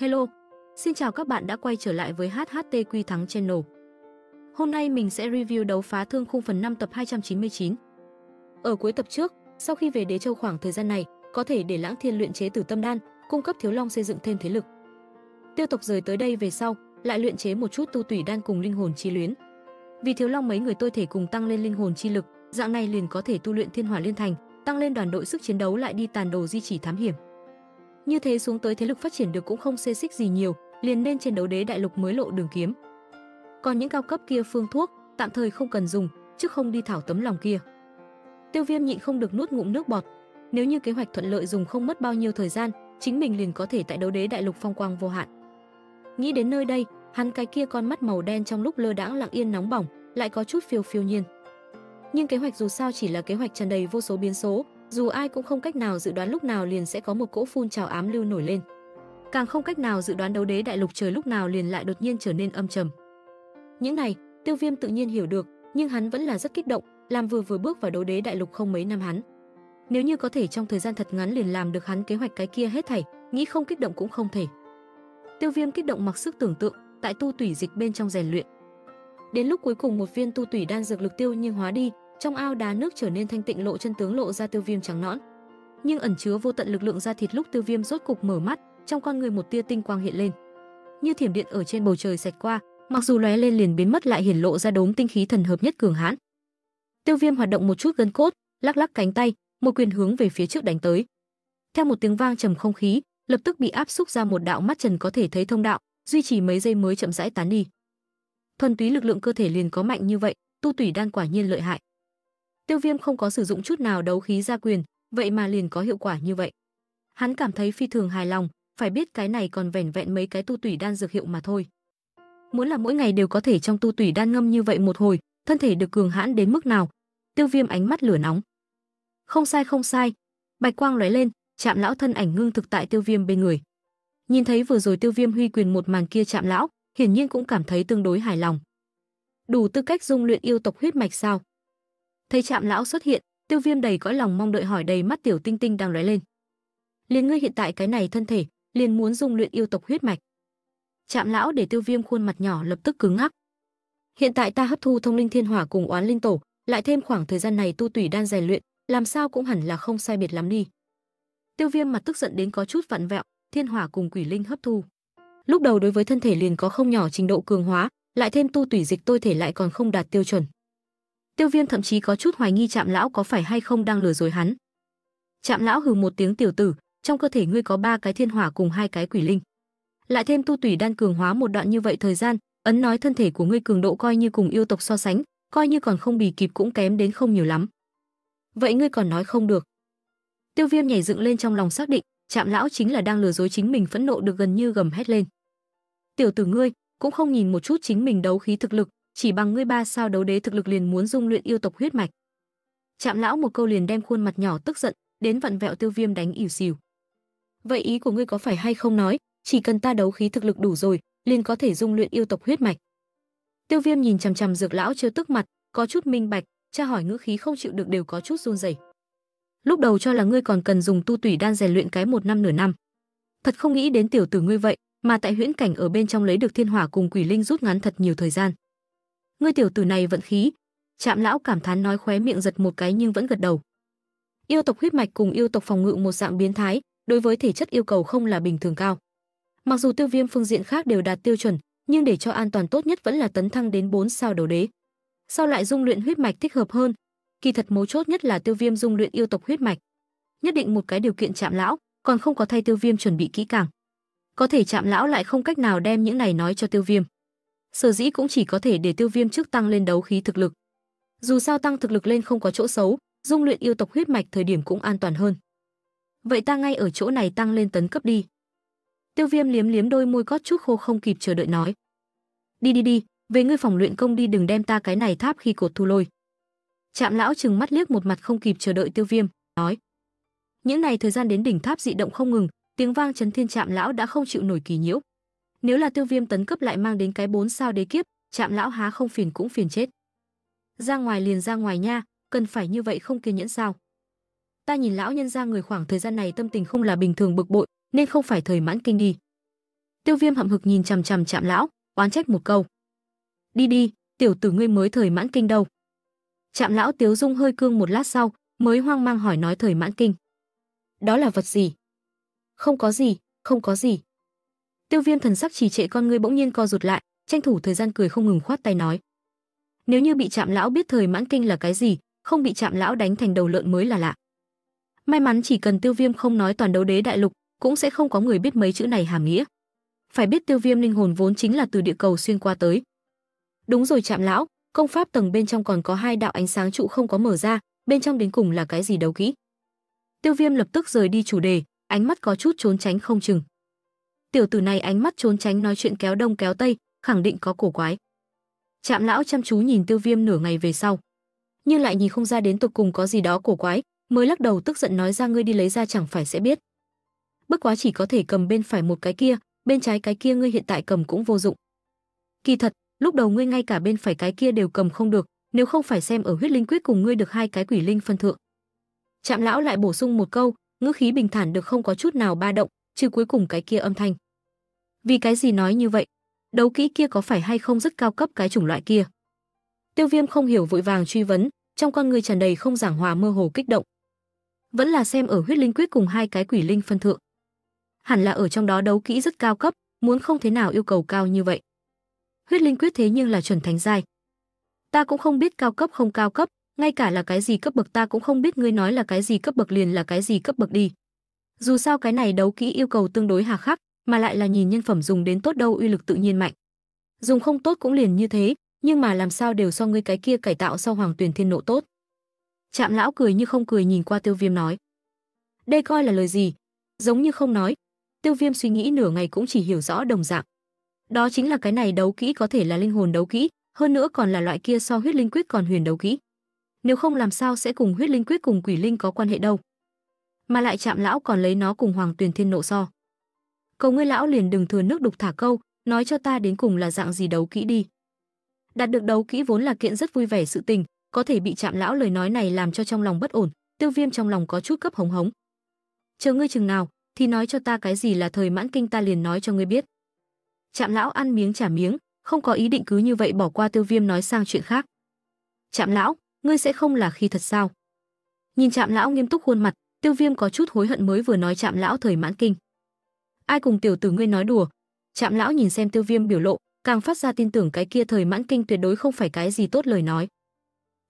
Hello, xin chào các bạn đã quay trở lại với HHT Quy Thắng Channel. Hôm nay mình sẽ review đấu phá thương khung phần 5 tập 299. Ở cuối tập trước, sau khi về Đế Châu khoảng thời gian này, có thể để Lãng Thiên luyện chế Tử Tâm Đan, cung cấp Thiếu Long xây dựng thêm thế lực. Tiêu tộc rời tới đây về sau, lại luyện chế một chút tu tủy đan cùng linh hồn chi luyến. Vì Thiếu Long mấy người tôi thể cùng tăng lên linh hồn chi lực, dạng này liền có thể tu luyện Thiên Hỏa Liên Thành, tăng lên đoàn đội sức chiến đấu lại đi tàn đồ di chỉ thám hiểm. Như thế xuống tới thế lực phát triển được cũng không xê xích gì nhiều, liền nên trên đấu đế đại lục mới lộ đường kiếm. Còn những cao cấp kia phương thuốc, tạm thời không cần dùng, chứ không đi thảo tấm lòng kia. Tiêu Viêm nhịn không được nuốt ngụm nước bọt. Nếu như kế hoạch thuận lợi dùng không mất bao nhiêu thời gian, chính mình liền có thể tại đấu đế đại lục phong quang vô hạn. Nghĩ đến nơi đây, hắn cái kia con mắt màu đen trong lúc lơ đãng lặng yên nóng bỏng, lại có chút phiêu phiêu nhiên. Nhưng kế hoạch dù sao chỉ là kế hoạch tràn đầy vô số biến số, dù ai cũng không cách nào dự đoán lúc nào liền sẽ có một cỗ phun trào ám lưu nổi lên. Càng không cách nào dự đoán đấu đế đại lục trời lúc nào liền lại đột nhiên trở nên âm trầm. Những này, Tiêu Viêm tự nhiên hiểu được, nhưng hắn vẫn là rất kích động, làm vừa vừa bước vào đấu đế đại lục không mấy năm hắn. Nếu như có thể trong thời gian thật ngắn liền làm được hắn kế hoạch cái kia hết thảy, nghĩ không kích động cũng không thể. Tiêu Viêm kích động mặc sức tưởng tượng, tại tu tủy dịch bên trong rèn luyện. Đến lúc cuối cùng một viên tu tủy đan dược lực tiêu nhưng hóa đi, trong ao đá nước trở nên thanh tịnh lộ chân tướng lộ ra tiêu viêm trắng nõn. Nhưng ẩn chứa vô tận lực lượng ra thịt lúc tiêu viêm rốt cục mở mắt, trong con người một tia tinh quang hiện lên. Như thiểm điện ở trên bầu trời sạch qua, mặc dù lóe lên liền biến mất lại hiển lộ ra đốm tinh khí thần hợp nhất cường hãn. Tiêu viêm hoạt động một chút gân cốt, lắc lắc cánh tay, một quyền hướng về phía trước đánh tới. Theo một tiếng vang trầm không khí, lập tức bị áp xúc ra một đạo mắt trần có thể thấy thông đạo, duy trì mấy giây mới chậm rãi tán đi. Thuần túy lực lượng cơ thể liền có mạnh như vậy, tu tủy đan quả nhiên lợi hại. Tiêu Viêm không có sử dụng chút nào đấu khí gia quyền, vậy mà liền có hiệu quả như vậy. Hắn cảm thấy phi thường hài lòng, phải biết cái này còn vẻn vẹn mấy cái tu tủy đan dược hiệu mà thôi. Muốn là mỗi ngày đều có thể trong tu tủy đan ngâm như vậy một hồi, thân thể được cường hãn đến mức nào? Tiêu Viêm ánh mắt lửa nóng. Không sai không sai, bạch quang lóe lên, chạm lão thân ảnh ngưng thực tại Tiêu Viêm bên người. Nhìn thấy vừa rồi Tiêu Viêm huy quyền một màn kia chạm lão, hiển nhiên cũng cảm thấy tương đối hài lòng. Đủ tư cách dung luyện yêu tộc huyết mạch sao? Thấy Trạm lão xuất hiện, Tiêu Viêm đầy cõi lòng mong đợi hỏi đầy mắt tiểu tinh tinh đang lóe lên. Liền ngươi hiện tại cái này thân thể, liền muốn dung luyện yêu tộc huyết mạch. Trạm lão để Tiêu Viêm khuôn mặt nhỏ lập tức cứng ngắc. Hiện tại ta hấp thu thông linh thiên hỏa cùng oán linh tổ, lại thêm khoảng thời gian này tu tủy đan rèn luyện, làm sao cũng hẳn là không sai biệt lắm đi. Tiêu Viêm mặt tức giận đến có chút vặn vẹo, thiên hỏa cùng quỷ linh hấp thu. Lúc đầu đối với thân thể liền có không nhỏ trình độ cường hóa, lại thêm tu tủy dịch tôi thể lại còn không đạt tiêu chuẩn. Tiêu Viêm thậm chí có chút hoài nghi Trạm lão có phải hay không đang lừa dối hắn. Trạm lão hừ một tiếng tiểu tử, trong cơ thể ngươi có ba cái thiên hỏa cùng hai cái quỷ linh. Lại thêm tu tủy đan cường hóa một đoạn như vậy thời gian, ấn nói thân thể của ngươi cường độ coi như cùng yêu tộc so sánh, coi như còn không bì kịp cũng kém đến không nhiều lắm. Vậy ngươi còn nói không được. Tiêu Viêm nhảy dựng lên trong lòng xác định, Trạm lão chính là đang lừa dối chính mình phẫn nộ được gần như gầm hét lên. Tiểu tử ngươi, cũng không nhìn một chút chính mình đấu khí thực lực, chỉ bằng ngươi ba sao đấu đế thực lực liền muốn dung luyện yêu tộc huyết mạch. Chạm lão một câu liền đem khuôn mặt nhỏ tức giận, đến vặn vẹo Tiêu Viêm đánh ỉu xìu. Vậy ý của ngươi có phải hay không nói, chỉ cần ta đấu khí thực lực đủ rồi, liền có thể dung luyện yêu tộc huyết mạch. Tiêu Viêm nhìn chằm chằm Dược lão chưa tức mặt, có chút minh bạch, tra hỏi ngữ khí không chịu được đều có chút run rẩy. Lúc đầu cho là ngươi còn cần dùng tu tủy đan rèn luyện cái một năm nửa năm. Thật không nghĩ đến tiểu tử ngươi vậy, mà tại huyễn cảnh ở bên trong lấy được thiên hỏa cùng quỷ linh rút ngắn thật nhiều thời gian ngươi tiểu tử này vận khí. Trạm lão cảm thán nói khóe miệng giật một cái nhưng vẫn gật đầu. Yêu tộc huyết mạch cùng yêu tộc phòng ngự một dạng biến thái, đối với thể chất yêu cầu không là bình thường cao. Mặc dù tiêu viêm phương diện khác đều đạt tiêu chuẩn, nhưng để cho an toàn tốt nhất vẫn là tấn thăng đến 4 sao đầu đế. Sau lại dung luyện huyết mạch thích hợp hơn, kỳ thật mấu chốt nhất là tiêu viêm dung luyện yêu tộc huyết mạch. Nhất định một cái điều kiện chạm lão, còn không có thay tiêu viêm chuẩn bị kỹ càng. Có thể chạm lão lại không cách nào đem những này nói cho tiêu viêm sở dĩ cũng chỉ có thể để tiêu viêm trước tăng lên đấu khí thực lực. Dù sao tăng thực lực lên không có chỗ xấu, dung luyện yêu tộc huyết mạch thời điểm cũng an toàn hơn. Vậy ta ngay ở chỗ này tăng lên tấn cấp đi. Tiêu viêm liếm liếm đôi môi cót chút khô không kịp chờ đợi nói. Đi đi đi, về ngươi phòng luyện công đi đừng đem ta cái này tháp khi cột thu lôi. Trạm lão chừng mắt liếc một mặt không kịp chờ đợi tiêu viêm, nói. Những này thời gian đến đỉnh tháp dị động không ngừng, tiếng vang chấn thiên trạm lão đã không chịu nổi kỳ nhiễu. Nếu là tiêu viêm tấn cấp lại mang đến cái bốn sao đế kiếp, chạm lão há không phiền cũng phiền chết. Ra ngoài liền ra ngoài nha, cần phải như vậy không kiên nhẫn sao? Ta nhìn lão nhân ra người khoảng thời gian này tâm tình không là bình thường bực bội, nên không phải thời mãn kinh đi. Tiêu Viêm hậm hực nhìn chằm chằm chạm lão, oán trách một câu. "Đi đi, tiểu tử ngươi mới thời mãn kinh đâu?" chạm lão Tiếu Dung hơi cương một lát sau, mới hoang mang hỏi nói thời mãn kinh. "Đó là vật gì?" "Không có gì, không có gì." Tiêu Viêm thần sắc trì trệ con ngươi bỗng nhiên co rụt lại, tranh thủ thời gian cười không ngừng khoát tay nói: "Nếu như bị Trạm lão biết thời mãn kinh là cái gì, không bị Trạm lão đánh thành đầu lợn mới là lạ." May mắn chỉ cần Tiêu Viêm không nói toàn đấu đế đại lục, cũng sẽ không có người biết mấy chữ này hàm nghĩa. Phải biết Tiêu Viêm linh hồn vốn chính là từ địa cầu xuyên qua tới. Đúng rồi Trạm lão, công pháp tầng bên trong còn có hai đạo ánh sáng trụ không có mở ra, bên trong đến cùng là cái gì đấu kỹ? Tiêu Viêm lập tức rời đi chủ đề, ánh mắt có chút trốn tránh không chừng. Tiểu tử này ánh mắt trốn tránh nói chuyện kéo đông kéo tây, khẳng định có cổ quái. Trạm lão chăm chú nhìn Tiêu Viêm nửa ngày về sau, nhưng lại nhìn không ra đến tục cùng có gì đó cổ quái, mới lắc đầu tức giận nói ra ngươi đi lấy ra chẳng phải sẽ biết. Bất quá chỉ có thể cầm bên phải một cái kia, bên trái cái kia ngươi hiện tại cầm cũng vô dụng. Kỳ thật, lúc đầu ngươi ngay cả bên phải cái kia đều cầm không được, nếu không phải xem ở huyết linh quyết cùng ngươi được hai cái quỷ linh phân thượng. Trạm lão lại bổ sung một câu, ngữ khí bình thản được không có chút nào ba động, trừ cuối cùng cái kia âm thanh. Vì cái gì nói như vậy? Đấu kỹ kia có phải hay không rất cao cấp cái chủng loại kia? Tiêu Viêm không hiểu vội vàng truy vấn, trong con người tràn đầy không giảng hòa mơ hồ kích động. Vẫn là xem ở huyết linh quyết cùng hai cái quỷ linh phân thượng. Hẳn là ở trong đó đấu kỹ rất cao cấp, muốn không thế nào yêu cầu cao như vậy. Huyết linh quyết thế nhưng là chuẩn thánh giai. Ta cũng không biết cao cấp không cao cấp, ngay cả là cái gì cấp bậc ta cũng không biết ngươi nói là cái gì cấp bậc liền là cái gì cấp bậc đi. Dù sao cái này đấu kỹ yêu cầu tương đối hà khắc, mà lại là nhìn nhân phẩm dùng đến tốt đâu uy lực tự nhiên mạnh. Dùng không tốt cũng liền như thế, nhưng mà làm sao đều so ngươi cái kia cải tạo sau Hoàng Tuyển Thiên nộ tốt. Trạm lão cười như không cười nhìn qua Tiêu Viêm nói: "Đây coi là lời gì?" Giống như không nói. Tiêu Viêm suy nghĩ nửa ngày cũng chỉ hiểu rõ đồng dạng. Đó chính là cái này đấu kỹ có thể là linh hồn đấu kỹ, hơn nữa còn là loại kia so huyết linh quyết còn huyền đấu kỹ. Nếu không làm sao sẽ cùng huyết linh quyết cùng quỷ linh có quan hệ đâu? Mà lại chạm lão còn lấy nó cùng Hoàng Tuyền Thiên nộ so. Cầu ngươi lão liền đừng thừa nước đục thả câu, nói cho ta đến cùng là dạng gì đấu kỹ đi. Đạt được đấu kỹ vốn là kiện rất vui vẻ sự tình, có thể bị chạm lão lời nói này làm cho trong lòng bất ổn, Tiêu Viêm trong lòng có chút cấp hống hống. Chờ ngươi chừng nào, thì nói cho ta cái gì là thời mãn kinh ta liền nói cho ngươi biết. chạm lão ăn miếng trả miếng, không có ý định cứ như vậy bỏ qua Tiêu Viêm nói sang chuyện khác. chạm lão, ngươi sẽ không là khi thật sao? Nhìn chạm lão nghiêm túc khuôn mặt, Tiêu Viêm có chút hối hận mới vừa nói chạm lão thời mãn kinh. Ai cùng tiểu tử ngươi nói đùa? Chạm lão nhìn xem Tiêu Viêm biểu lộ, càng phát ra tin tưởng cái kia thời mãn kinh tuyệt đối không phải cái gì tốt lời nói.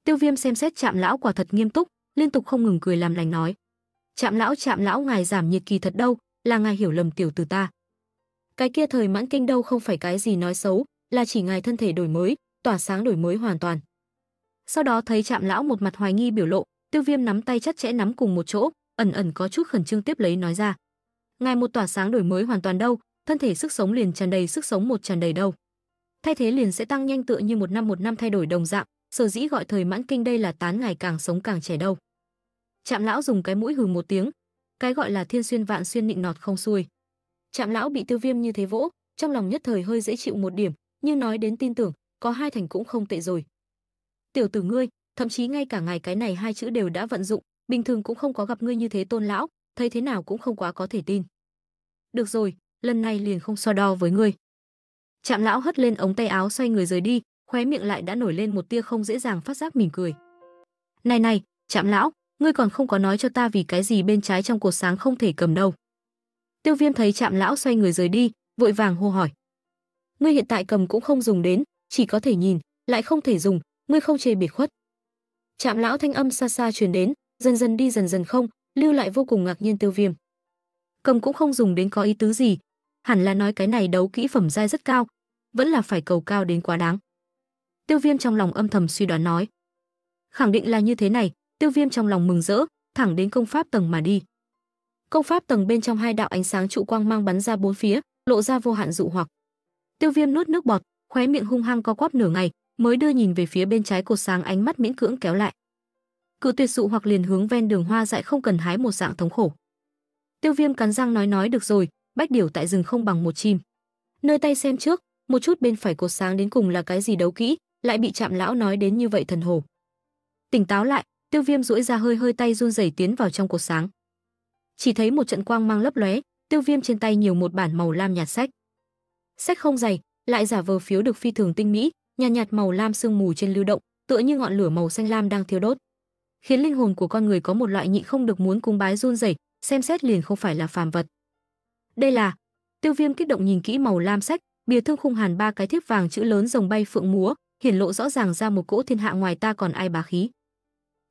Tiêu Viêm xem xét chạm lão quả thật nghiêm túc, liên tục không ngừng cười làm lành nói: Chạm lão, chạm lão ngài giảm nhiệt kỳ thật đâu, là ngài hiểu lầm tiểu tử ta. Cái kia thời mãn kinh đâu không phải cái gì nói xấu, là chỉ ngài thân thể đổi mới, tỏa sáng đổi mới hoàn toàn." Sau đó thấy chạm lão một mặt hoài nghi biểu lộ, Tiêu Viêm nắm tay chặt chẽ nắm cùng một chỗ, ẩn ẩn có chút khẩn trương tiếp lấy nói ra: "Ngài một tỏa sáng đổi mới hoàn toàn đâu, thân thể sức sống liền tràn đầy sức sống một tràn đầy đâu." thay thế liền sẽ tăng nhanh tựa như một năm một năm thay đổi đồng dạng, sở dĩ gọi thời mãn kinh đây là tán ngày càng sống càng trẻ đâu. Trạm lão dùng cái mũi hừ một tiếng, cái gọi là thiên xuyên vạn xuyên nịnh nọt không xuôi. Trạm lão bị tiêu viêm như thế vỗ, trong lòng nhất thời hơi dễ chịu một điểm, nhưng nói đến tin tưởng, có hai thành cũng không tệ rồi. Tiểu tử ngươi, thậm chí ngay cả ngài cái này hai chữ đều đã vận dụng, bình thường cũng không có gặp ngươi như thế tôn lão, thấy thế nào cũng không quá có thể tin. Được rồi, lần này liền không so đo với ngươi. Trạm lão hất lên ống tay áo xoay người rời đi, khóe miệng lại đã nổi lên một tia không dễ dàng phát giác mỉm cười. "Này này, Trạm lão, ngươi còn không có nói cho ta vì cái gì bên trái trong cột sáng không thể cầm đâu?" Tiêu Viêm thấy Trạm lão xoay người rời đi, vội vàng hô hỏi. "Ngươi hiện tại cầm cũng không dùng đến, chỉ có thể nhìn, lại không thể dùng, ngươi không chê biệt khuất." Trạm lão thanh âm xa xa truyền đến, dần dần đi dần dần không, lưu lại vô cùng ngạc nhiên Tiêu Viêm. Cầm cũng không dùng đến có ý tứ gì, hẳn là nói cái này đấu kỹ phẩm giai rất cao, vẫn là phải cầu cao đến quá đáng. Tiêu Viêm trong lòng âm thầm suy đoán nói. Khẳng định là như thế này, Tiêu Viêm trong lòng mừng rỡ, thẳng đến công pháp tầng mà đi. Công pháp tầng bên trong hai đạo ánh sáng trụ quang mang bắn ra bốn phía, lộ ra vô hạn dụ hoặc. Tiêu Viêm nuốt nước bọt, khóe miệng hung hăng co quắp nửa ngày, mới đưa nhìn về phía bên trái cột sáng ánh mắt miễn cưỡng kéo lại. Cự tuyệt dụ hoặc liền hướng ven đường hoa dại không cần hái một dạng thống khổ. Tiêu Viêm cắn răng nói nói được rồi, bách điểu tại rừng không bằng một chim. Nơi tay xem trước, một chút bên phải cột sáng đến cùng là cái gì đấu kỹ, lại bị chạm lão nói đến như vậy thần hồ. Tỉnh táo lại, Tiêu Viêm duỗi ra hơi hơi tay run rẩy tiến vào trong cột sáng. Chỉ thấy một trận quang mang lấp lóe, Tiêu Viêm trên tay nhiều một bản màu lam nhạt sách. Sách không dày, lại giả vờ phiếu được phi thường tinh mỹ, nhạt nhạt màu lam sương mù trên lưu động, tựa như ngọn lửa màu xanh lam đang thiêu đốt, khiến linh hồn của con người có một loại nhịn không được muốn cung bái run rẩy, xem xét liền không phải là phàm vật. Đây là Tiêu Viêm kích động nhìn kỹ màu lam sách, bìa thương khung hàn ba cái thiếp vàng chữ lớn rồng bay phượng múa, hiển lộ rõ ràng ra một cỗ thiên hạ ngoài ta còn ai bá khí.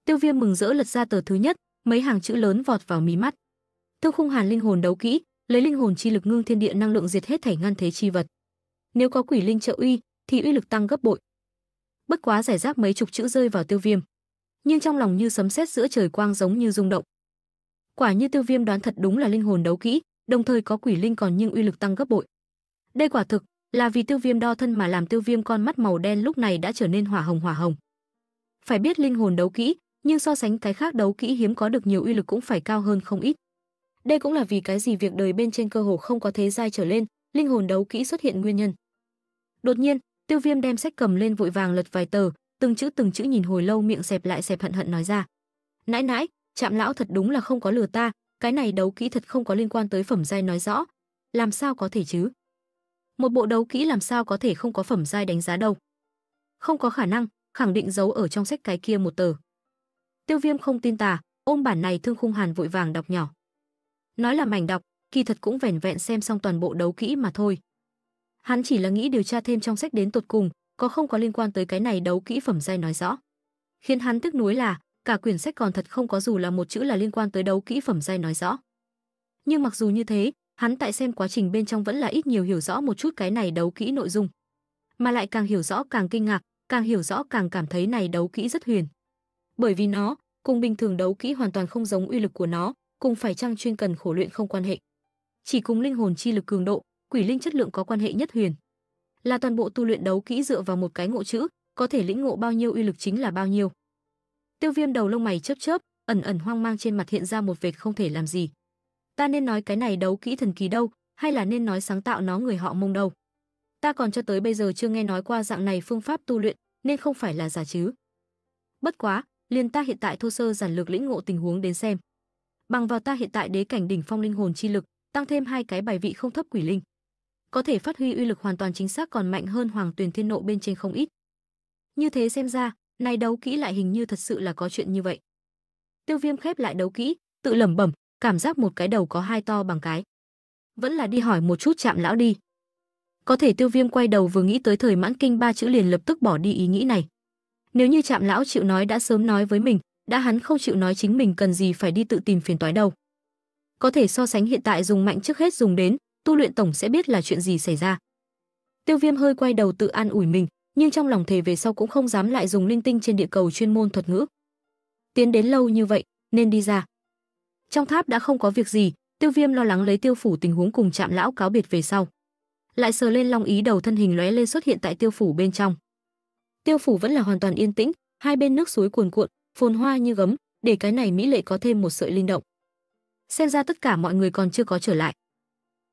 Tiêu Viêm mừng rỡ lật ra tờ thứ nhất, mấy hàng chữ lớn vọt vào mí mắt. Thương khung hàn linh hồn đấu kỹ, lấy linh hồn chi lực ngưng thiên địa năng lượng diệt hết thảy ngăn thế chi vật. Nếu có quỷ linh trợ uy, thì uy lực tăng gấp bội. Bất quá giải rác mấy chục chữ rơi vào Tiêu Viêm, nhưng trong lòng như sấm sét giữa trời quang giống như rung động. Quả như Tiêu Viêm đoán thật đúng là linh hồn đấu kỹ, đồng thời có quỷ linh còn nhưng uy lực tăng gấp bội. Đây quả thực là vì Tiêu Viêm đo thân mà làm Tiêu Viêm con mắt màu đen lúc này đã trở nên hỏa hồng hỏa hồng. Phải biết linh hồn đấu kỹ, nhưng so sánh cái khác đấu kỹ hiếm có được nhiều uy lực cũng phải cao hơn không ít. Đây cũng là vì cái gì việc đời bên trên cơ hồ không có thế giai trở lên, linh hồn đấu kỹ xuất hiện nguyên nhân. Đột nhiên, Tiêu Viêm đem sách cầm lên vội vàng lật vài tờ, từng chữ từng chữ nhìn hồi lâu miệng xẹp lại xẹp hận hận nói ra. Nãi nãi, Trạm lão thật đúng là không có lừa ta, cái này đấu kỹ thật không có liên quan tới phẩm giai nói rõ, làm sao có thể chứ? Một bộ đấu kỹ làm sao có thể không có phẩm giai đánh giá đâu? Không có khả năng, khẳng định giấu ở trong sách cái kia một tờ. Tiêu Viêm không tin tà, ôm bản này Thương Khung Hàn vội vàng đọc nhỏ. Nói là mảnh đọc, kỳ thật cũng vẻn vẹn xem xong toàn bộ đấu kỹ mà thôi. Hắn chỉ là nghĩ điều tra thêm trong sách đến tột cùng, có không có liên quan tới cái này đấu kỹ phẩm giai nói rõ. Khiến hắn tức nuối là, cả quyển sách còn thật không có dù là một chữ là liên quan tới đấu kỹ phẩm giai nói rõ. Nhưng mặc dù như thế, hắn tại xem quá trình bên trong vẫn là ít nhiều hiểu rõ một chút cái này đấu kỹ nội dung. Mà lại càng hiểu rõ càng kinh ngạc, càng hiểu rõ càng cảm thấy này đấu kỹ rất huyền. Bởi vì nó, cùng bình thường đấu kỹ hoàn toàn không giống uy lực của nó, cùng phải chăng chuyên cần khổ luyện không quan hệ. Chỉ cùng linh hồn chi lực cường độ, quỷ linh chất lượng có quan hệ nhất huyền. Là toàn bộ tu luyện đấu kỹ dựa vào một cái ngộ chữ, có thể lĩnh ngộ bao nhiêu uy lực chính là bao nhiêu. Tiêu Viêm đầu lông mày chớp chớp, ẩn ẩn hoang mang trên mặt hiện ra một vệt không thể làm gì. Ta nên nói cái này đấu kỹ thần kỳ đâu, hay là nên nói sáng tạo nó người họ Mông đâu? Ta còn cho tới bây giờ chưa nghe nói qua dạng này phương pháp tu luyện, nên không phải là giả chứ. Bất quá, liền ta hiện tại thô sơ giản lược lĩnh ngộ tình huống đến xem. Bằng vào ta hiện tại đế cảnh đỉnh phong linh hồn chi lực, tăng thêm hai cái bài vị không thấp quỷ linh, có thể phát huy uy lực hoàn toàn chính xác còn mạnh hơn Hoàng Tuyền Thiên Nộ bên trên không ít. Như thế xem ra, này đấu kỹ lại hình như thật sự là có chuyện như vậy. Tiêu Viêm khép lại đấu kỹ, tự lẩm bẩm, cảm giác một cái đầu có hai to bằng cái. Vẫn là đi hỏi một chút chạm lão đi. Có thể Tiêu Viêm quay đầu vừa nghĩ tới thời mãn kinh ba chữ liền lập tức bỏ đi ý nghĩ này. Nếu như chạm lão chịu nói đã sớm nói với mình, đã hắn không chịu nói chính mình cần gì phải đi tự tìm phiền toái đâu. Có thể so sánh hiện tại dùng mạnh trước hết dùng đến, tu luyện tổng sẽ biết là chuyện gì xảy ra. Tiêu Viêm hơi quay đầu tự an ủi mình, nhưng trong lòng thề về sau cũng không dám lại dùng linh tinh trên địa cầu chuyên môn thuật ngữ. Tiến đến lâu như vậy, nên đi ra. Trong tháp đã không có việc gì, Tiêu Viêm lo lắng lấy Tiêu phủ tình huống cùng Trạm lão cáo biệt về sau. Lại sờ lên long ý đầu thân hình lóe lên xuất hiện tại Tiêu phủ bên trong. Tiêu phủ vẫn là hoàn toàn yên tĩnh, hai bên nước suối cuồn cuộn, phồn hoa như gấm, để cái này mỹ lệ có thêm một sợi linh động. Xem ra tất cả mọi người còn chưa có trở lại.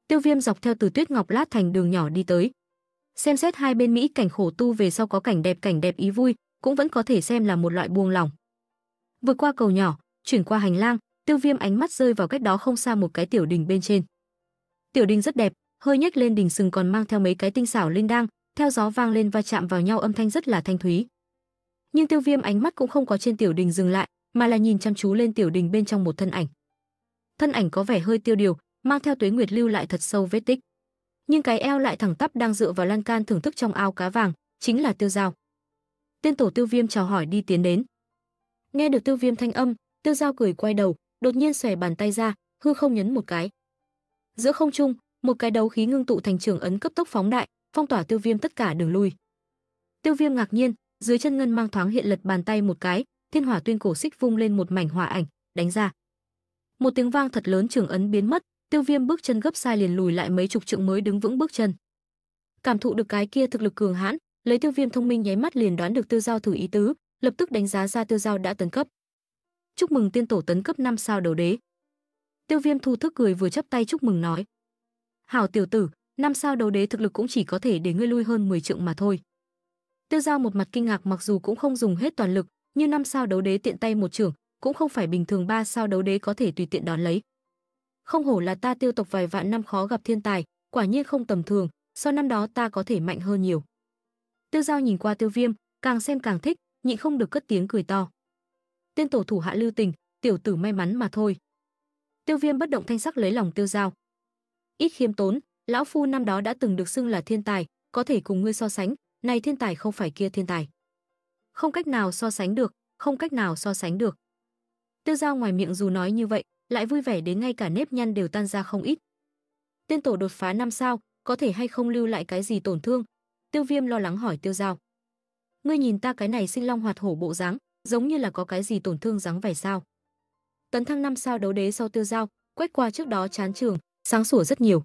Tiêu Viêm dọc theo từ Tuyết Ngọc lát thành đường nhỏ đi tới. Xem xét hai bên mỹ cảnh khổ tu về sau có cảnh đẹp cảnh đẹp ý vui, cũng vẫn có thể xem là một loại buông lòng. Vượt qua cầu nhỏ, chuyển qua hành lang, Tiêu Viêm ánh mắt rơi vào cách đó không xa một cái tiểu đình bên trên. Tiểu đình rất đẹp, hơi nhếch lên đỉnh sừng còn mang theo mấy cái tinh xảo linh đang, theo gió vang lên va chạm vào nhau âm thanh rất là thanh thúy. Nhưng Tiêu Viêm ánh mắt cũng không có trên tiểu đình dừng lại, mà là nhìn chăm chú lên tiểu đình bên trong một thân ảnh. Thân ảnh có vẻ hơi tiêu điều, mang theo tuế nguyệt lưu lại thật sâu vết tích. Nhưng cái eo lại thẳng tắp đang dựa vào lan can thưởng thức trong ao cá vàng, chính là Tiêu Giao. Tiên tổ Tiêu Viêm chào hỏi đi tiến đến. Nghe được Tiêu Viêm thanh âm, Tiêu Giao cười quay đầu, đột nhiên xòe bàn tay ra, hư không nhấn một cái. Giữa không trung, một cái đấu khí ngưng tụ thành trường ấn cấp tốc phóng đại, phong tỏa Tiêu Viêm tất cả đường lui. Tiêu Viêm ngạc nhiên, dưới chân ngân mang thoáng hiện lật bàn tay một cái, thiên hỏa tuyên cổ xích vung lên một mảnh hỏa ảnh, đánh ra. Một tiếng vang thật lớn trường ấn biến mất, Tiêu Viêm bước chân gấp sai liền lùi lại mấy chục trượng mới đứng vững bước chân. Cảm thụ được cái kia thực lực cường hãn, lấy Tiêu Viêm thông minh nháy mắt liền đoán được Tiêu Giao thử ý tứ, lập tức đánh giá ra Tiêu Giao đã tấn cấp. Chúc mừng tiên tổ tấn cấp 5 sao đầu đế. Tiêu Viêm thu thức cười vừa chắp tay chúc mừng nói: "Hảo tiểu tử, năm sao đầu đế thực lực cũng chỉ có thể để ngươi lui hơn 10 trượng mà thôi." Tiêu Giao một mặt kinh ngạc mặc dù cũng không dùng hết toàn lực, nhưng năm sao đấu đế tiện tay một trưởng, cũng không phải bình thường ba sao đấu đế có thể tùy tiện đón lấy. Không hổ là ta tiêu tộc vài vạn năm khó gặp thiên tài, quả nhiên không tầm thường, so năm đó ta có thể mạnh hơn nhiều. Tiêu Giao nhìn qua Tiêu Viêm, càng xem càng thích, nhịn không được cất tiếng cười to. Tiên tổ thủ hạ lưu tình, tiểu tử may mắn mà thôi. Tiêu Viêm bất động thanh sắc lấy lòng Tiêu Giao. Ít khiêm tốn, lão phu năm đó đã từng được xưng là thiên tài, có thể cùng ngươi so sánh, này thiên tài không phải kia thiên tài. Không cách nào so sánh được, không cách nào so sánh được. Tiêu Giao ngoài miệng dù nói như vậy, lại vui vẻ đến ngay cả nếp nhăn đều tan ra không ít. Tên tổ đột phá năm sao, có thể hay không lưu lại cái gì tổn thương? Tiêu Viêm lo lắng hỏi Tiêu Giao. Ngươi nhìn ta cái này sinh long hoạt hổ bộ dáng, giống như là có cái gì tổn thương dáng vẻ sao? Tấn thăng năm sao đấu đế sau Tiêu Giao, quét qua trước đó chán trường, sáng sủa rất nhiều.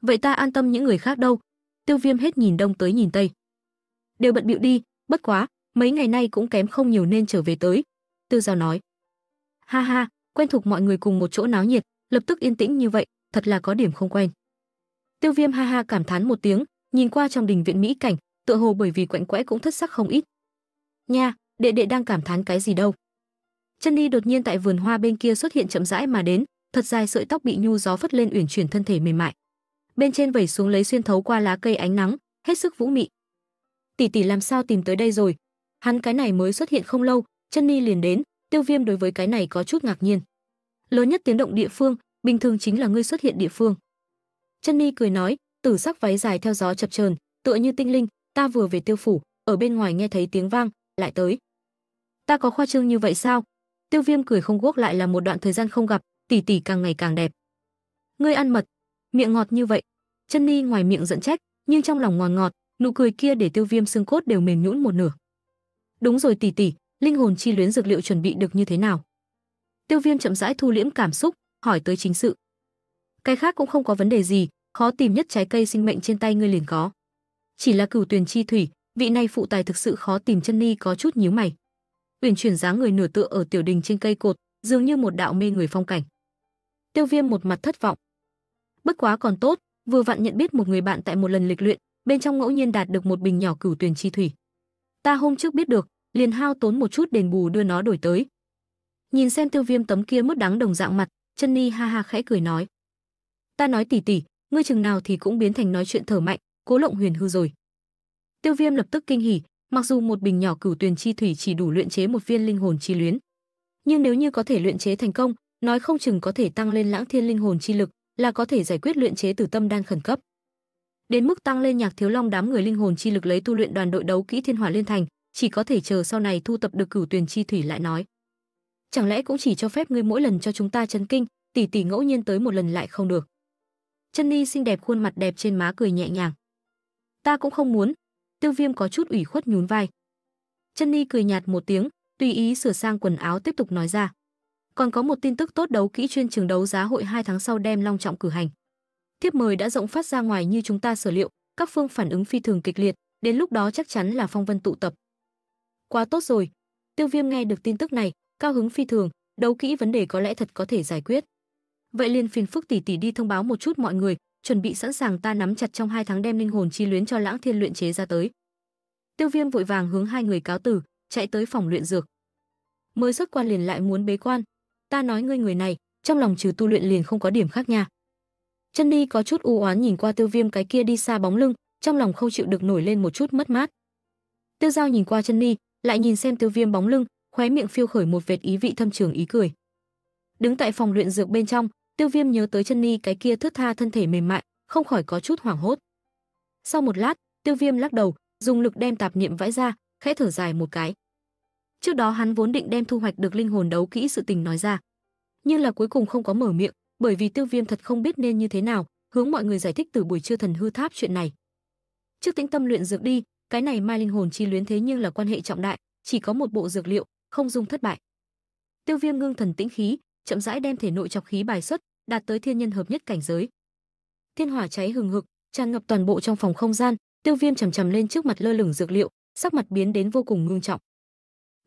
Vậy ta an tâm những người khác đâu? Tiêu Viêm hết nhìn đông tới nhìn tây. Đều bận bịu đi, bất quá, mấy ngày nay cũng kém không nhiều nên trở về tới. Tiêu Giao nói. Ha ha, quen thuộc mọi người cùng một chỗ náo nhiệt, lập tức yên tĩnh như vậy, thật là có điểm không quen. Tiêu Viêm ha ha cảm thán một tiếng, nhìn qua trong đình viện mỹ cảnh, tựa hồ bởi vì quạnh quẽ cũng thất sắc không ít. Nha, đệ đệ đang cảm thán cái gì đâu? Chân Ni đột nhiên tại vườn hoa bên kia xuất hiện chậm rãi mà đến, thật dài sợi tóc bị nhu gió phất lên uyển chuyển thân thể mềm mại. Bên trên vẩy xuống lấy xuyên thấu qua lá cây ánh nắng, hết sức vũ mị. Tỷ tỷ làm sao tìm tới đây rồi? Hắn cái này mới xuất hiện không lâu, Chân Ni liền đến, Tiêu Viêm đối với cái này có chút ngạc nhiên. Lớn nhất tiếng động địa phương, bình thường chính là ngươi xuất hiện địa phương. Chân Ni cười nói, tử sắc váy dài theo gió chập chờn, tựa như tinh linh, ta vừa về tiêu phủ, ở bên ngoài nghe thấy tiếng vang, lại tới. Ta có khoa trương như vậy sao? Tiêu Viêm cười không guốc lại là một đoạn thời gian không gặp, tỷ tỷ càng ngày càng đẹp. Ngươi ăn mật, miệng ngọt như vậy. Chân Ni ngoài miệng giận trách, nhưng trong lòng ngọt ngọt, nụ cười kia để Tiêu Viêm xương cốt đều mềm nhũn một nửa. Đúng rồi tỷ tỷ, linh hồn chi luyến dược liệu chuẩn bị được như thế nào? Tiêu Viêm chậm rãi thu liễm cảm xúc, hỏi tới chính sự. Cái khác cũng không có vấn đề gì, khó tìm nhất trái cây sinh mệnh trên tay ngươi liền có. Chỉ là cửu tuyền chi thủy, vị này phụ tài thực sự khó tìm chân ni có chút nhíu mày. Uyển chuyển dáng người nửa tựa ở tiểu đình trên cây cột, dường như một đạo mê người phong cảnh. Tiêu Viêm một mặt thất vọng. Bất quá còn tốt, vừa vặn nhận biết một người bạn tại một lần lịch luyện, bên trong ngẫu nhiên đạt được một bình nhỏ cửu tuyền chi thủy. Ta hôm trước biết được, liền hao tốn một chút đền bù đưa nó đổi tới. Nhìn xem Tiêu Viêm tấm kia mất đắng đồng dạng mặt, chân ni ha ha khẽ cười nói: "Ta nói tỷ tỷ, ngươi chừng nào thì cũng biến thành nói chuyện thở mạnh, cố lộng huyền hư rồi." Tiêu Viêm lập tức kinh hỉ, mặc dù một bình nhỏ cửu tuyền chi thủy chỉ đủ luyện chế một viên linh hồn chi luyến, nhưng nếu như có thể luyện chế thành công, nói không chừng có thể tăng lên lãng thiên linh hồn chi lực, là có thể giải quyết luyện chế tử tâm đan khẩn cấp. Đến mức tăng lên nhạc thiếu long đám người linh hồn chi lực lấy tu luyện đoàn đội đấu kỹ thiên hỏa liên thành, chỉ có thể chờ sau này thu tập được cửu tuyền chi thủy lại nói. Chẳng lẽ cũng chỉ cho phép ngươi mỗi lần cho chúng ta chấn kinh, tỷ tỷ ngẫu nhiên tới một lần lại không được. Chân Ni xinh đẹp khuôn mặt đẹp trên má cười nhẹ nhàng. Ta cũng không muốn. Tiêu Viêm có chút ủy khuất nhún vai. Chân Ni cười nhạt một tiếng, tùy ý sửa sang quần áo tiếp tục nói ra. Còn có một tin tức tốt đấu kỹ chuyên trường đấu giá hội 2 tháng sau đem long trọng cử hành. Thiếp mời đã rộng phát ra ngoài như chúng ta sở liệu, các phương phản ứng phi thường kịch liệt, đến lúc đó chắc chắn là phong vân tụ tập. Quá tốt rồi. Tiêu Viêm nghe được tin tức này, cao hứng phi thường, đấu kỹ vấn đề có lẽ thật có thể giải quyết. Vậy liền phiền phức tỷ tỷ đi thông báo một chút mọi người, chuẩn bị sẵn sàng ta nắm chặt trong hai tháng đem linh hồn chi luyến cho Lãng Thiên luyện chế ra tới. Tiêu Viêm vội vàng hướng hai người cáo tử, chạy tới phòng luyện dược. Mới xuất quan liền lại muốn bế quan, ta nói ngươi người này, trong lòng trừ tu luyện liền không có điểm khác nha. Chân Đi có chút u oán nhìn qua Tiêu Viêm cái kia đi xa bóng lưng, trong lòng không chịu được nổi lên một chút mất mát. Tiêu Giao nhìn qua Chân Ni, lại nhìn xem Tiêu Viêm bóng lưng, khóe miệng phiêu khởi một vệt ý vị thâm trường ý cười. Đứng tại phòng luyện dược bên trong, Tiêu Viêm nhớ tới chân ni cái kia thướt tha thân thể mềm mại, không khỏi có chút hoảng hốt. Sau một lát, Tiêu Viêm lắc đầu, dùng lực đem tạp niệm vãi ra, khẽ thở dài một cái. Trước đó hắn vốn định đem thu hoạch được linh hồn đấu kỹ sự tình nói ra, nhưng là cuối cùng không có mở miệng, bởi vì Tiêu Viêm thật không biết nên như thế nào, hướng mọi người giải thích từ buổi trưa thần hư tháp chuyện này. Trước tĩnh tâm luyện dược đi, cái này mai linh hồn chi luyến thế nhưng là quan hệ trọng đại, chỉ có một bộ dược liệu, không dung thất bại. Tiêu Viêm ngưng thần tĩnh khí, chậm rãi đem thể nội chọc khí bài xuất, đạt tới thiên nhân hợp nhất cảnh giới. Thiên hỏa cháy hừng hực, tràn ngập toàn bộ trong phòng không gian, Tiêu Viêm chầm chầm lên trước mặt lơ lửng dược liệu, sắc mặt biến đến vô cùng ngưng trọng.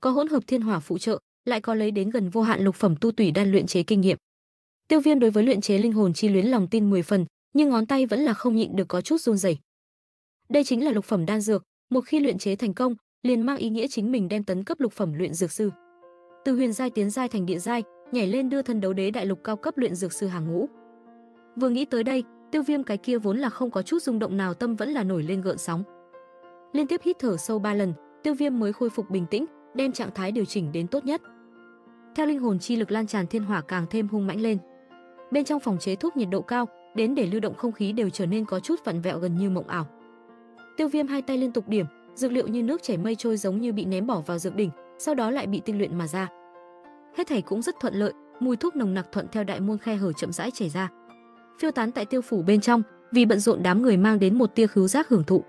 Có hỗn hợp thiên hỏa phụ trợ, lại có lấy đến gần vô hạn lục phẩm tu tủy đan luyện chế kinh nghiệm. Tiêu Viêm đối với luyện chế linh hồn chi luyến lòng tin 10 phần, nhưng ngón tay vẫn là không nhịn được có chút run rẩy. Đây chính là lục phẩm đan dược, một khi luyện chế thành công, liền mang ý nghĩa chính mình đem tấn cấp lục phẩm luyện dược sư. Từ huyền giai tiến giai thành địa giai, nhảy lên đưa thân đấu đế đại lục cao cấp luyện dược sư hàng ngũ. Vừa nghĩ tới đây, Tiêu Viêm cái kia vốn là không có chút rung động nào tâm vẫn là nổi lên gợn sóng. Liên tiếp hít thở sâu ba lần, Tiêu Viêm mới khôi phục bình tĩnh, đem trạng thái điều chỉnh đến tốt nhất. Theo linh hồn chi lực lan tràn thiên hỏa càng thêm hung mãnh lên. Bên trong phòng chế thuốc nhiệt độ cao, đến để lưu động không khí đều trở nên có chút vặn vẹo gần như mộng ảo. Tiêu Viêm hai tay liên tục điểm, dược liệu như nước chảy mây trôi giống như bị ném bỏ vào dược đỉnh, sau đó lại bị tinh luyện mà ra. Hết thảy cũng rất thuận lợi, mùi thuốc nồng nặc thuận theo đại môn khe hở chậm rãi chảy ra. Phiêu tán tại tiêu phủ bên trong, vì bận rộn đám người mang đến một tia khứu giác hưởng thụ.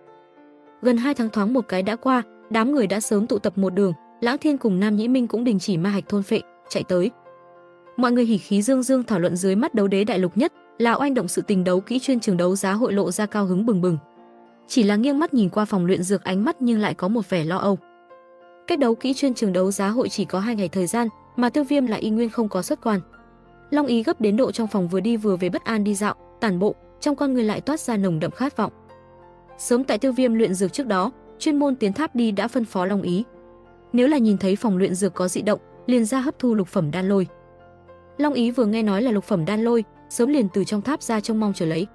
Gần hai tháng thoáng một cái đã qua, đám người đã sớm tụ tập một đường, Lãng Thiên cùng Nam Nhĩ Minh cũng đình chỉ ma hạch thôn phệ, chạy tới. Mọi người hỉ khí dương dương thảo luận dưới mắt đấu đế đại lục nhất, là oanh động sự tình đấu kỹ chuyên trường đấu giá hội lộ ra cao hứng bừng bừng. Chỉ là nghiêng mắt nhìn qua phòng luyện dược ánh mắt nhưng lại có một vẻ lo âu. Cách đấu kỹ chuyên trường đấu giá hội chỉ có hai ngày thời gian, mà Tiêu Viêm lại y nguyên không có xuất quan. Long ý gấp đến độ trong phòng vừa đi vừa về bất an đi dạo, tản bộ, trong con người lại toát ra nồng đậm khát vọng. Sớm tại Tiêu Viêm luyện dược trước đó, chuyên môn tiến tháp đi đã phân phó Long ý. Nếu là nhìn thấy phòng luyện dược có dị động, liền ra hấp thu lục phẩm đan lôi. Long ý vừa nghe nói là lục phẩm đan lôi, sớm liền từ trong tháp ra trông mong chờ lấy.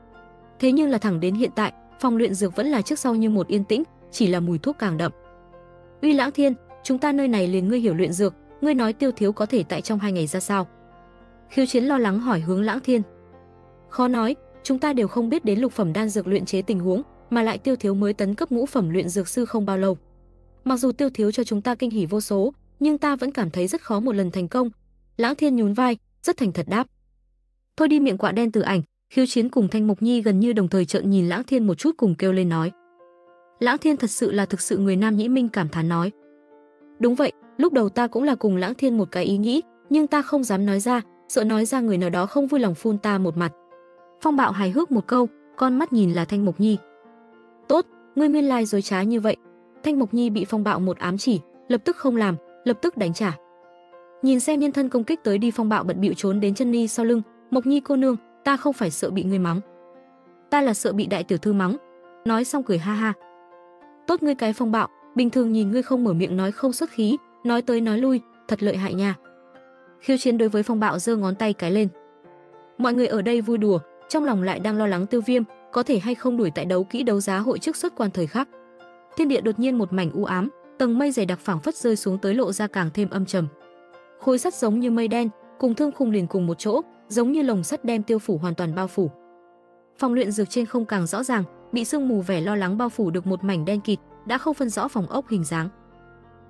Thế nhưng là thẳng đến hiện tại, phòng luyện dược vẫn là trước sau như một yên tĩnh, chỉ là mùi thuốc càng đậm. Uy Lãng Thiên, chúng ta nơi này liền ngươi hiểu luyện dược, ngươi nói Tiêu Thiếu có thể tại trong hai ngày ra sao? Khiêu Chiến lo lắng hỏi hướng Lãng Thiên. Khó nói, chúng ta đều không biết đến lục phẩm đan dược luyện chế tình huống, mà lại Tiêu Thiếu mới tấn cấp ngũ phẩm luyện dược sư không bao lâu. Mặc dù Tiêu Thiếu cho chúng ta kinh hỉ vô số, nhưng ta vẫn cảm thấy rất khó một lần thành công. Lãng Thiên nhún vai, rất thành thật đáp. Thôi đi miệng quạ đen từ ảnh, Khiếu Chiến cùng Thanh Mộc Nhi gần như đồng thời trợn nhìn Lãng Thiên một chút cùng kêu lên nói. Lãng Thiên thật sự là thực sự người Nam Nhĩ Minh cảm thán nói. Đúng vậy, lúc đầu ta cũng là cùng Lãng Thiên một cái ý nghĩ, nhưng ta không dám nói ra, sợ nói ra người nào đó không vui lòng phun ta một mặt. Phong Bạo hài hước một câu, con mắt nhìn là Thanh Mộc Nhi. Tốt, ngươi nguyên lai dối trá như vậy. Thanh Mộc Nhi bị Phong Bạo một ám chỉ, lập tức không làm, lập tức đánh trả. Nhìn xem nhân thân công kích tới đi Phong Bạo bận bịu trốn đến chân Ni sau lưng, Mộc Nhi cô nương, ta không phải sợ bị ngươi mắng. Ta là sợ bị đại tiểu thư mắng. Nói xong cười ha ha. Tốt ngươi cái Phong Bạo, bình thường nhìn ngươi không mở miệng nói không xuất khí, nói tới nói lui, thật lợi hại nha. Khiêu chiến đối với Phong Bạo giơ ngón tay cái lên. Mọi người ở đây vui đùa, trong lòng lại đang lo lắng Tiêu Viêm có thể hay không đuổi tại đấu kỹ đấu giá hội trước xuất quan thời khắc. Thiên địa đột nhiên một mảnh u ám, tầng mây dày đặc phảng phất rơi xuống tới lộ ra càng thêm âm trầm. Khối sắt giống như mây đen, cùng thương khung liền cùng một chỗ, giống như lồng sắt đem tiêu phủ hoàn toàn bao phủ. Phòng luyện dược trên không càng rõ ràng, bị sương mù vẻ lo lắng bao phủ được một mảnh đen kịt, đã không phân rõ phòng ốc hình dáng.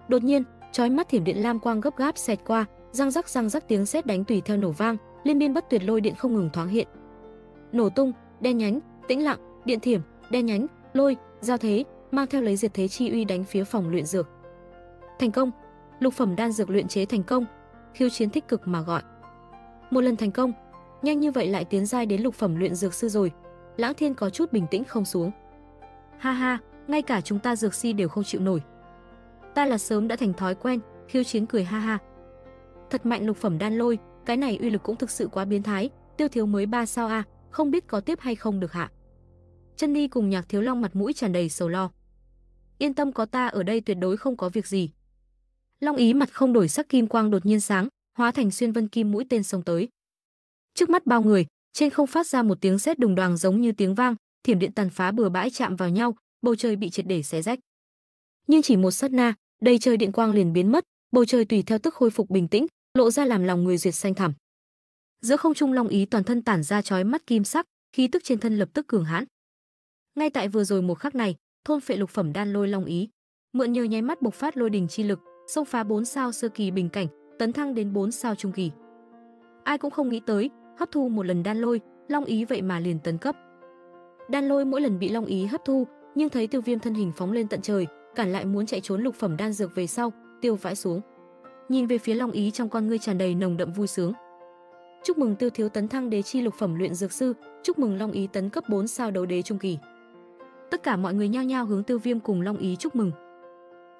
Đột nhiên, chói mắt thiểm điện lam quang gấp gáp xẹt qua, răng rắc răng rắc tiếng sét đánh tùy theo nổ vang, liên miên bất tuyệt lôi điện không ngừng thoáng hiện. Nổ tung, đen nhánh, tĩnh lặng, điện thiểm, đen nhánh, lôi, giao thế, mang theo lấy diệt thế chi uy đánh phía phòng luyện dược. Thành công, lục phẩm đan dược luyện chế thành công, khiêu chiến tích cực mà gọi. Một lần thành công, nhanh như vậy lại tiến giai đến lục phẩm luyện dược sư rồi. Lãng Thiên có chút bình tĩnh không xuống. Ha ha, ngay cả chúng ta dược si đều không chịu nổi. Ta là sớm đã thành thói quen, khiêu chiến cười ha ha. Thật mạnh lục phẩm đan lôi, cái này uy lực cũng thực sự quá biến thái, tiêu thiếu mới ba sao a, không biết có tiếp hay không được hạ. Chân Ni cùng Nhạc Thiếu Long mặt mũi tràn đầy sầu lo. Yên tâm có ta ở đây tuyệt đối không có việc gì. Long Ý mặt không đổi sắc kim quang đột nhiên sáng, hóa thành xuyên vân kim mũi tên xông tới. Trước mắt bao người, trên không phát ra một tiếng sét đùng đoàng giống như tiếng vang, thiểm điện tàn phá bừa bãi chạm vào nhau, bầu trời bị triệt để xé rách. Nhưng chỉ một sát na, đầy trời điện quang liền biến mất, bầu trời tùy theo tức khôi phục bình tĩnh, lộ ra làm lòng người duyệt xanh thẳm. Giữa không trung long ý toàn thân tản ra chói mắt kim sắc, khí tức trên thân lập tức cường hãn. Ngay tại vừa rồi một khắc này, thôn phệ lục phẩm đan lôi long ý, mượn nhờ nháy mắt bộc phát lôi đình chi lực, xông phá bốn sao sơ kỳ bình cảnh, tấn thăng đến 4 sao trung kỳ. Ai cũng không nghĩ tới, hấp thu một lần đan lôi, long ý vậy mà liền tấn cấp. Đan lôi mỗi lần bị long ý hấp thu, nhưng thấy Tiêu Viêm thân hình phóng lên tận trời, cản lại muốn chạy trốn lục phẩm đan dược về sau, tiêu vãi xuống. Nhìn về phía long ý trong con ngươi tràn đầy nồng đậm vui sướng. Chúc mừng Tiêu thiếu tấn thăng đế chi lục phẩm luyện dược sư, chúc mừng long ý tấn cấp 4 sao đấu đế trung kỳ. Tất cả mọi người nhao nhao hướng Tiêu Viêm cùng long ý chúc mừng.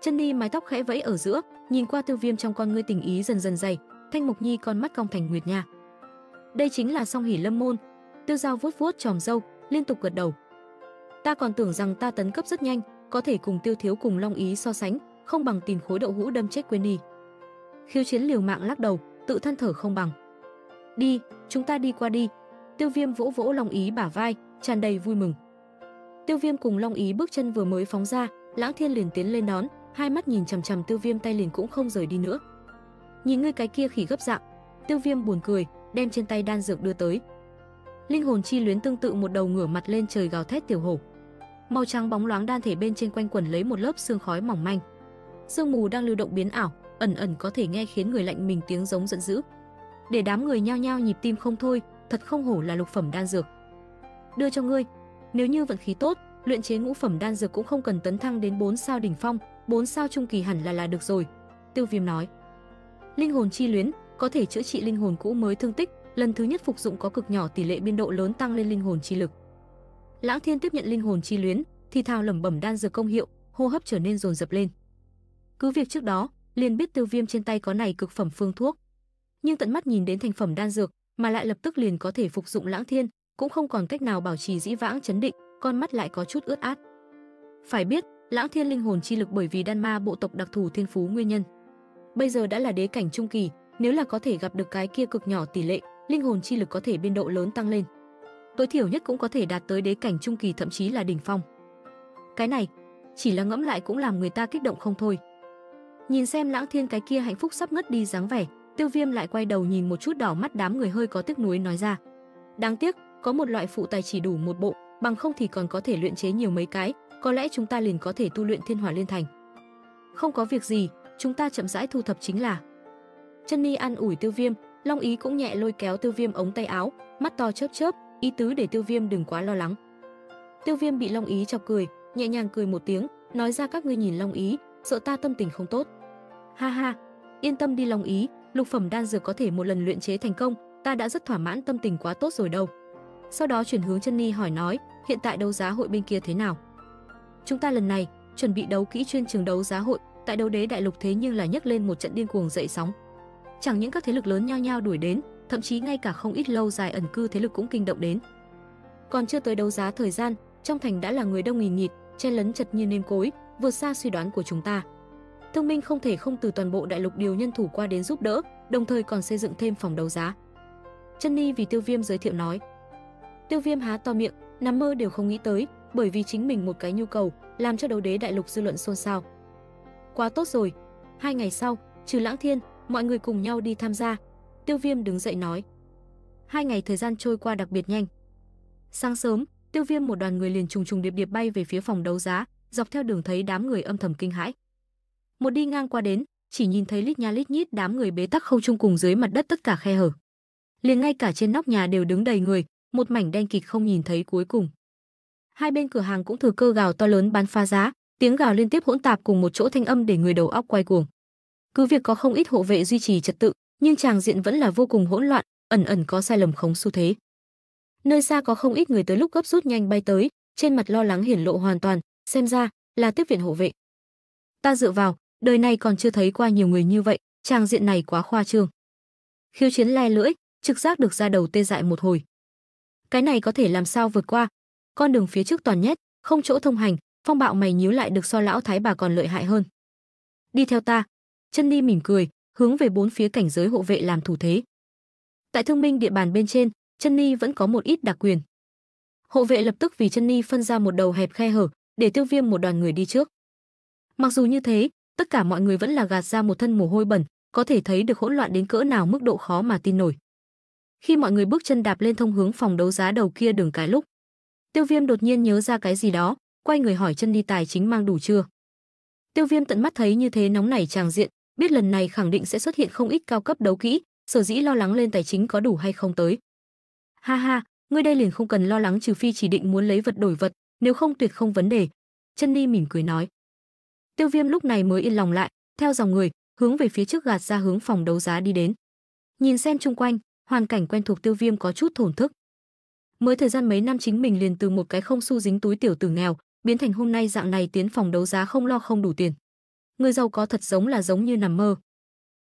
Chân đi mái tóc khẽ vẫy ở giữa, nhìn qua Tiêu Viêm trong con ngươi tình ý dần dần dày, Thanh mục Nhi con mắt cong thành nguyệt nha. Đây chính là Song Hỉ Lâm môn. Tiêu Giao vuốt vuốt tròm râu, liên tục gật đầu. Ta còn tưởng rằng ta tấn cấp rất nhanh, có thể cùng Tiêu Thiếu cùng Long Ý so sánh, không bằng tìm khối đậu hũ đâm chết quên đi. Khiêu Chiến liều mạng lắc đầu, tự thân thở không bằng. Đi, chúng ta đi qua đi. Tiêu Viêm vỗ vỗ Long Ý bả vai, tràn đầy vui mừng. Tiêu Viêm cùng Long Ý bước chân vừa mới phóng ra, Lãng Thiên liền tiến lên đón, hai mắt nhìn chằm chằm Tiêu Viêm tay liền cũng không rời đi nữa. Nhìn ngươi cái kia khỉ gấp dạng, Tiêu Viêm buồn cười, đem trên tay đan dược đưa tới. Linh hồn chi luyến tương tự một đầu ngửa mặt lên trời gào thét tiểu hổ. Màu trắng bóng loáng đan thể bên trên quanh quẩn lấy một lớp sương khói mỏng manh. Sương mù đang lưu động biến ảo, ẩn ẩn có thể nghe khiến người lạnh mình tiếng giống giận dữ. Để đám người nhao nhao nhịp tim không thôi, thật không hổ là lục phẩm đan dược. Đưa cho ngươi, nếu như vận khí tốt, luyện chế ngũ phẩm đan dược cũng không cần tấn thăng đến 4 sao đỉnh phong, 4 sao trung kỳ hẳn là là được rồi." Tiêu Viêm nói. Linh hồn chi luyến có thể chữa trị linh hồn cũ mới thương tích, lần thứ nhất phục dụng có cực nhỏ tỷ lệ biên độ lớn tăng lên linh hồn chi lực. Lãng Thiên tiếp nhận linh hồn chi luyến, thì thào lẩm bẩm đan dược công hiệu, hô hấp trở nên dồn dập lên. Cứ việc trước đó, liền biết Tiêu Viêm trên tay có này cực phẩm phương thuốc, nhưng tận mắt nhìn đến thành phẩm đan dược, mà lại lập tức liền có thể phục dụng Lãng Thiên, cũng không còn cách nào bảo trì dĩ vãng chấn định, con mắt lại có chút ướt át. Phải biết, Lãng Thiên linh hồn chi lực bởi vì đan ma bộ tộc đặc thù thiên phú nguyên nhân. Bây giờ đã là đế cảnh trung kỳ, nếu là có thể gặp được cái kia cực nhỏ tỷ lệ, linh hồn chi lực có thể biên độ lớn tăng lên. Tối thiểu nhất cũng có thể đạt tới đế cảnh trung kỳ thậm chí là đỉnh phong. Cái này, chỉ là ngẫm lại cũng làm người ta kích động không thôi. Nhìn xem Lãng Thiên cái kia hạnh phúc sắp ngất đi dáng vẻ, Tiêu Viêm lại quay đầu nhìn một chút đỏ mắt đám người hơi có tiếc nuối nói ra. Đáng tiếc, có một loại phụ tài chỉ đủ một bộ, bằng không thì còn có thể luyện chế nhiều mấy cái, có lẽ chúng ta liền có thể tu luyện Thiên Hỏa Liên Thành. Không có việc gì, chúng ta chậm rãi thu thập chính là. Chân Ni an ủi Tiêu Viêm, Long Ý cũng nhẹ lôi kéo Tiêu Viêm ống tay áo, mắt to chớp chớp, ý tứ để Tiêu Viêm đừng quá lo lắng. Tiêu Viêm bị Long Ý chọc cười, nhẹ nhàng cười một tiếng, nói ra các ngươi nhìn Long Ý, sợ ta tâm tình không tốt. Ha ha, yên tâm đi Long Ý, lục phẩm đan dược có thể một lần luyện chế thành công, ta đã rất thỏa mãn tâm tình quá tốt rồi đâu. Sau đó chuyển hướng chân Ni hỏi nói, hiện tại đấu giá hội bên kia thế nào? Chúng ta lần này chuẩn bị đấu kỹ chuyên trường đấu giá hội, tại đấu đế đại lục thế nhưng là nhấc lên một trận điên cuồng dậy sóng. Chẳng những các thế lực lớn nhao nhao đuổi đến, thậm chí ngay cả không ít lâu dài ẩn cư thế lực cũng kinh động đến. Còn chưa tới đấu giá thời gian, trong thành đã là người đông nghìn nghịt, chen lấn chật như nêm cối, vượt xa suy đoán của chúng ta. Thương minh không thể không từ toàn bộ đại lục điều nhân thủ qua đến giúp đỡ, đồng thời còn xây dựng thêm phòng đấu giá. Chân Ni vì Tiêu Viêm giới thiệu nói. Tiêu Viêm há to miệng, nằm mơ đều không nghĩ tới, bởi vì chính mình một cái nhu cầu, làm cho đấu đế đại lục dư luận xôn xao. Quá tốt rồi. Hai ngày sau, trừ Lãng Thiên, mọi người cùng nhau đi tham gia. Tiêu Viêm đứng dậy nói. Hai ngày thời gian trôi qua đặc biệt nhanh. Sáng sớm, Tiêu Viêm một đoàn người liền trùng trùng điệp điệp bay về phía phòng đấu giá, dọc theo đường thấy đám người âm thầm kinh hãi. Một đi ngang qua đến, chỉ nhìn thấy lít nha lít nhít đám người bế tắc không chung cùng dưới mặt đất tất cả khe hở. Liền ngay cả trên nóc nhà đều đứng đầy người, một mảnh đen kịt không nhìn thấy cuối cùng. Hai bên cửa hàng cũng thừa cơ gào to lớn bán phá giá, tiếng gào liên tiếp hỗn tạp cùng một chỗ thanh âm để người đầu óc quay cuồng. Cứ việc có không ít hộ vệ duy trì trật tự, nhưng tràng diện vẫn là vô cùng hỗn loạn, ẩn ẩn có sai lầm khống xu thế. Nơi xa có không ít người tới lúc gấp rút nhanh bay tới, trên mặt lo lắng hiển lộ hoàn toàn, xem ra là tiếp viện hộ vệ. Ta dựa vào, đời này còn chưa thấy qua nhiều người như vậy, tràng diện này quá khoa trương. Khiêu chiến le lưỡi, trực giác được ra đầu tê dại một hồi. Cái này có thể làm sao vượt qua? Con đường phía trước toàn nhét, không chỗ thông hành, phong bạo mày nhíu lại được so lão thái bà còn lợi hại hơn. Đi theo ta. Chân Ni mỉm cười, hướng về bốn phía cảnh giới hộ vệ làm thủ thế. Tại thương minh địa bàn bên trên, chân Ni vẫn có một ít đặc quyền. Hộ vệ lập tức vì chân Ni phân ra một đầu hẹp khe hở, để tiêu viêm một đoàn người đi trước. Mặc dù như thế, tất cả mọi người vẫn là gạt ra một thân mồ hôi bẩn, có thể thấy được hỗn loạn đến cỡ nào mức độ khó mà tin nổi. Khi mọi người bước chân đạp lên thông hướng phòng đấu giá đầu kia đường cái lúc, Tiêu Viêm đột nhiên nhớ ra cái gì đó, quay người hỏi chân đi tài chính mang đủ chưa. Tiêu Viêm tận mắt thấy như thế nóng nảy tràng diện, biết lần này khẳng định sẽ xuất hiện không ít cao cấp đấu kỹ, sở dĩ lo lắng lên tài chính có đủ hay không tới. Ha ha, ngươi đây liền không cần lo lắng trừ phi chỉ định muốn lấy vật đổi vật, nếu không tuyệt không vấn đề. Chân đi mỉm cười nói. Tiêu Viêm lúc này mới yên lòng lại, theo dòng người, hướng về phía trước gạt ra hướng phòng đấu giá đi đến. Nhìn xem chung quanh, hoàn cảnh quen thuộc Tiêu Viêm có chút thổn thức. Mới thời gian mấy năm chính mình liền từ một cái không xu dính túi tiểu tử nghèo, biến thành hôm nay dạng này tiến phòng đấu giá không lo không đủ tiền. Người giàu có thật giống là giống như nằm mơ.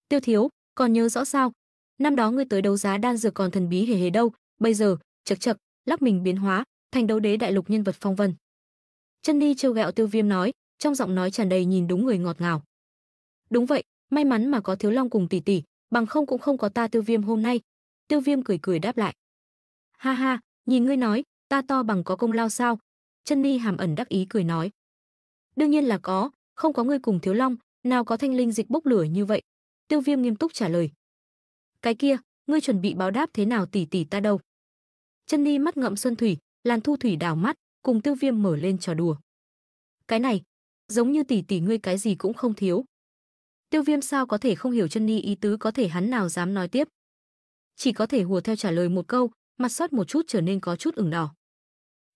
Tiêu Thiếu, còn nhớ rõ sao? Năm đó ngươi tới đấu giá đan dược còn thần bí hề hề đâu, bây giờ, chậc chậc, lắc mình biến hóa, thành đấu đế đại lục nhân vật phong vân. Chân đi trêu ghẹo Tiêu Viêm nói, trong giọng nói tràn đầy nhìn đúng người ngọt ngào. Đúng vậy, may mắn mà có Thiếu Long cùng tỷ tỷ, bằng không cũng không có ta Tiêu Viêm hôm nay. Tiêu Viêm cười cười đáp lại. Ha ha, nhìn ngươi nói, ta to bằng có công lao sao? Chân Ni hàm ẩn đắc ý cười nói. Đương nhiên là có, không có ngươi cùng Thiếu Long, nào có thanh linh dịch bốc lửa như vậy. Tiêu Viêm nghiêm túc trả lời. Cái kia, ngươi chuẩn bị báo đáp thế nào tỷ tỷ ta đâu? Chân Ni mắt ngậm xuân thủy, làn thu thủy đảo mắt, cùng Tiêu Viêm mở lên trò đùa. Cái này, giống như tỷ tỷ ngươi cái gì cũng không thiếu. Tiêu Viêm sao có thể không hiểu chân Ni ý tứ có thể hắn nào dám nói tiếp. Chỉ có thể hùa theo trả lời một câu, mặt sót một chút trở nên có chút ửng đỏ.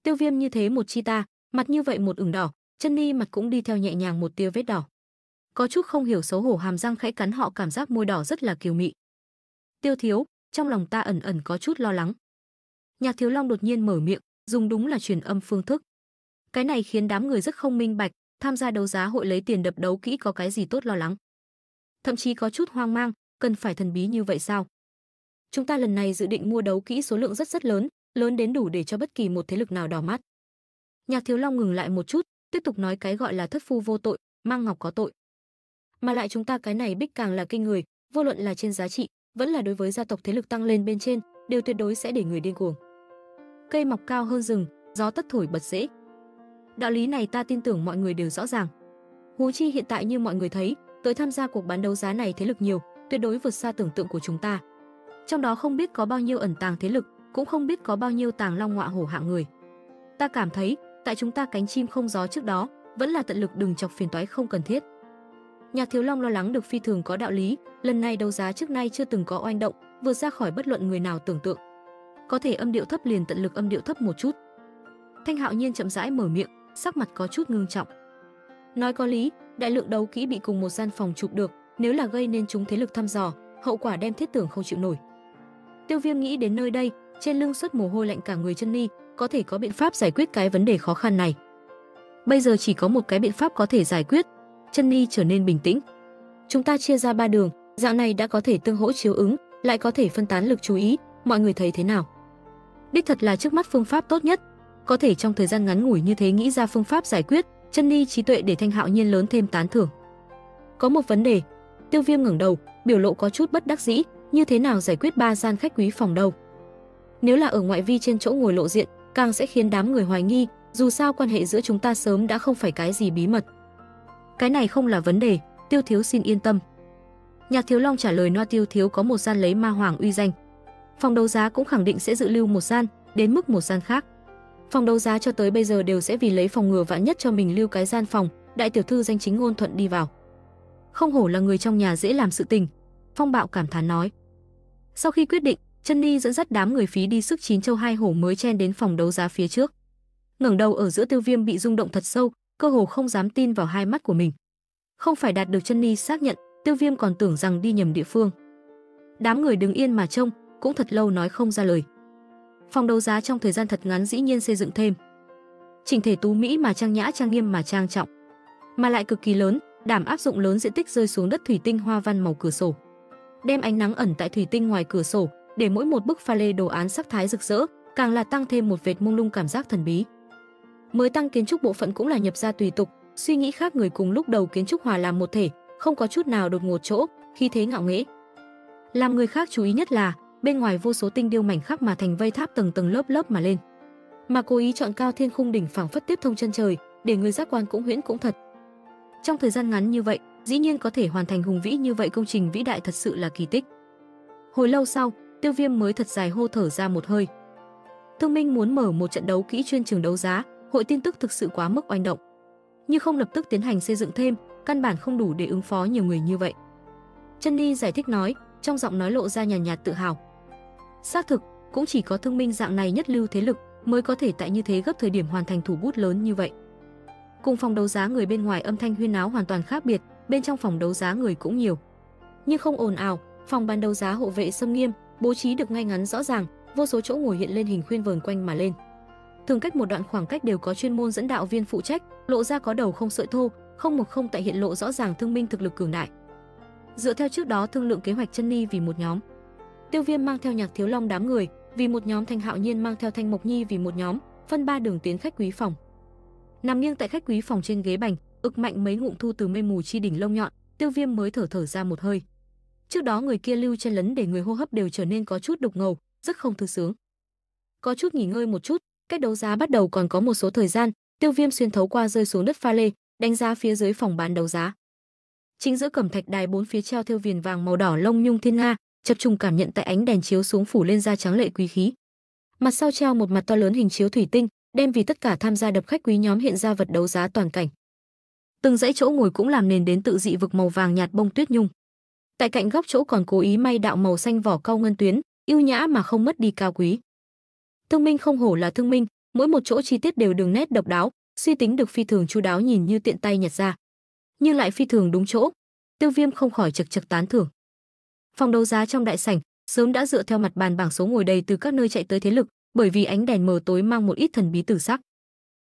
Tiêu Viêm như thế một chi ta, mặt như vậy một ửng đỏ, chân Ni mặt cũng đi theo nhẹ nhàng một tia vết đỏ. Có chút không hiểu xấu hổ hàm răng khẽ cắn họ cảm giác môi đỏ rất là kiều mị. Tiêu Thiếu, trong lòng ta ẩn ẩn có chút lo lắng. Nhạc Thiếu Long đột nhiên mở miệng, dùng đúng là truyền âm phương thức. Cái này khiến đám người rất không minh bạch, tham gia đấu giá hội lấy tiền đập đấu kỹ có cái gì tốt lo lắng. Thậm chí có chút hoang mang, cần phải thần bí như vậy sao? Chúng ta lần này dự định mua đấu kỹ số lượng rất rất lớn, lớn đến đủ để cho bất kỳ một thế lực nào đỏ mắt. Nhạc Thiếu Long ngừng lại một chút, tiếp tục nói cái gọi là thất phu vô tội, mang ngọc có tội. Mà lại chúng ta cái này bích càng là kinh người, vô luận là trên giá trị, vẫn là đối với gia tộc thế lực tăng lên bên trên, đều tuyệt đối sẽ để người điên cuồng. Cây mọc cao hơn rừng, gió tất thổi bật dễ. Đạo lý này ta tin tưởng mọi người đều rõ ràng. Huống chi hiện tại như mọi người thấy, tới tham gia cuộc bán đấu giá này thế lực nhiều, tuyệt đối vượt xa tưởng tượng của chúng ta. Trong đó không biết có bao nhiêu ẩn tàng thế lực, cũng không biết có bao nhiêu tàng long ngọa hổ hạng người. Ta cảm thấy, tại chúng ta cánh chim không gió trước đó, vẫn là tận lực đừng chọc phiền toái không cần thiết. Nhạc Thiếu Long lo lắng được phi thường có đạo lý, lần này đấu giá trước nay chưa từng có oanh động, vượt ra khỏi bất luận người nào tưởng tượng. Có thể âm điệu thấp liền tận lực âm điệu thấp một chút. Thanh Hạo Nhiên chậm rãi mở miệng, sắc mặt có chút ngưng trọng. Nói có lý, đại lượng đấu kỹ bị cùng một gian phòng chụp được, nếu là gây nên chúng thế lực thăm dò, hậu quả đem thiết tưởng không chịu nổi. Tiêu Viêm nghĩ đến nơi đây, trên lưng xuất mồ hôi lạnh cả người chân ni, có thể có biện pháp giải quyết cái vấn đề khó khăn này. Bây giờ chỉ có một cái biện pháp có thể giải quyết, chân ni trở nên bình tĩnh. Chúng ta chia ra ba đường, dạng này đã có thể tương hỗ chiếu ứng, lại có thể phân tán lực chú ý, mọi người thấy thế nào? Đích thật là trước mắt phương pháp tốt nhất, có thể trong thời gian ngắn ngủi như thế nghĩ ra phương pháp giải quyết, chân ni trí tuệ để Thanh Hạo Nhiên lớn thêm tán thưởng. Có một vấn đề, Tiêu Viêm ngẩng đầu, biểu lộ có chút bất đắc dĩ, như thế nào giải quyết ba gian khách quý phòng đâu? Nếu là ở ngoại vi trên chỗ ngồi lộ diện, càng sẽ khiến đám người hoài nghi, dù sao quan hệ giữa chúng ta sớm đã không phải cái gì bí mật. Cái này không là vấn đề, Tiêu thiếu xin yên tâm. Nhạc Thiếu Long trả lời Noa Tiêu thiếu có một gian lấy ma hoàng uy danh. Phòng đấu giá cũng khẳng định sẽ dự lưu một gian, đến mức một gian khác. Phòng đấu giá cho tới bây giờ đều sẽ vì lấy phòng ngừa vạn nhất cho mình lưu cái gian phòng, đại tiểu thư danh chính ngôn thuận đi vào. Không hổ là người trong nhà dễ làm sự tình, Phong Bạo cảm thán nói. Sau khi quyết định, Chân Ni dẫn dắt đám người phí đi sức chín châu hai hổ mới chen đến phòng đấu giá phía trước. Ngẩng đầu ở giữa Tiêu Viêm bị rung động thật sâu, cơ hồ không dám tin vào hai mắt của mình. Không phải đạt được Chân Ni xác nhận, Tiêu Viêm còn tưởng rằng đi nhầm địa phương. Đám người đứng yên mà trông, cũng thật lâu nói không ra lời. Phòng đấu giá trong thời gian thật ngắn dĩ nhiên xây dựng thêm. Chỉnh thể tú mỹ mà trang nhã trang nghiêm mà trang trọng, mà lại cực kỳ lớn, đảm áp dụng lớn diện tích rơi xuống đất thủy tinh hoa văn màu cửa sổ. Đem ánh nắng ẩn tại thủy tinh ngoài cửa sổ, để mỗi một bức pha lê đồ án sắc thái rực rỡ, càng là tăng thêm một vệt mông lung cảm giác thần bí. Mới tăng kiến trúc bộ phận cũng là nhập ra tùy tục, suy nghĩ khác người cùng lúc đầu kiến trúc hòa làm một thể, không có chút nào đột ngột chỗ, khi thế ngạo nghễ. Làm người khác chú ý nhất là, bên ngoài vô số tinh điêu mảnh khắc mà thành vây tháp tầng tầng lớp lớp mà lên. Mà cố ý chọn cao thiên khung đỉnh phẳng phất tiếp thông chân trời, để người giác quan cũng huyễn cũng thật. Trong thời gian ngắn như vậy, dĩ nhiên có thể hoàn thành hùng vĩ như vậy công trình vĩ đại thật sự là kỳ tích. Hồi lâu sau, Tiêu Viêm mới thật dài hô thở ra một hơi. Thương Minh muốn mở một trận đấu kỹ chuyên trường đấu giá, hội tin tức thực sự quá mức oanh động. như không lập tức tiến hành xây dựng thêm, căn bản không đủ để ứng phó nhiều người như vậy. Chân Ni giải thích nói, trong giọng nói lộ ra nhàn nhạt, nhạt tự hào. Xác thực, cũng chỉ có thương minh dạng này nhất lưu thế lực mới có thể tại như thế gấp thời điểm hoàn thành thủ bút lớn như vậy. Cùng phòng đấu giá người bên ngoài âm thanh huyên náo hoàn toàn khác biệt, bên trong phòng đấu giá người cũng nhiều. Nhưng không ồn ào, phòng bán đấu giá hộ vệ sâm nghiêm, bố trí được ngay ngắn rõ ràng, vô số chỗ ngồi hiện lên hình khuyên vờn quanh mà lên. Thường cách một đoạn khoảng cách đều có chuyên môn dẫn đạo viên phụ trách, lộ ra có đầu không sợi thô, không một không tại hiện lộ rõ ràng thương minh thực lực cường đại. Dựa theo trước đó thương lượng kế hoạch chân ni vì một nhóm, Tiêu Viêm mang theo Nhạc Thiếu Long đám người, vì một nhóm Thanh Hạo Nhiên mang theo Thanh Mộc Nhi vì một nhóm, phân ba đường tiến khách quý phòng. Nằm nghiêng tại khách quý phòng trên ghế bành, ực mạnh mấy ngụm thu từ mây mù chi đỉnh lông nhọn, Tiêu Viêm mới thở thở ra một hơi. Trước đó người kia lưu chân lấn để người hô hấp đều trở nên có chút đục ngầu, rất không thư sướng. Có chút nghỉ ngơi một chút, Cách đấu giá bắt đầu còn có một số thời gian, Tiêu Viêm xuyên thấu qua rơi xuống đất pha lê, đánh giá phía dưới phòng bán đấu giá. Chính giữa cẩm thạch đài bốn phía treo thêu viền vàng màu đỏ lông nhung thiên nga, chập trùng cảm nhận tại ánh đèn chiếu xuống phủ lên da trắng lệ quý khí. Mặt sau treo một mặt to lớn hình chiếu thủy tinh, đem vì tất cả tham gia đập khách quý nhóm hiện ra vật đấu giá toàn cảnh. Từng dãy chỗ ngồi cũng làm nền đến tự dị vực màu vàng nhạt bông tuyết nhung. Tại cạnh góc chỗ còn cố ý may đạo màu xanh vỏ cau ngân tuyến, ưu nhã mà không mất đi cao quý. Thương minh không hổ là thương minh, mỗi một chỗ chi tiết đều đường nét độc đáo, suy tính được phi thường chu đáo nhìn như tiện tay nhặt ra, nhưng lại phi thường đúng chỗ. Tiêu Viêm không khỏi chực chực tán thưởng. Phòng đấu giá trong đại sảnh sớm đã dựa theo mặt bàn bảng số ngồi đầy từ các nơi chạy tới thế lực, bởi vì ánh đèn mờ tối mang một ít thần bí tử sắc.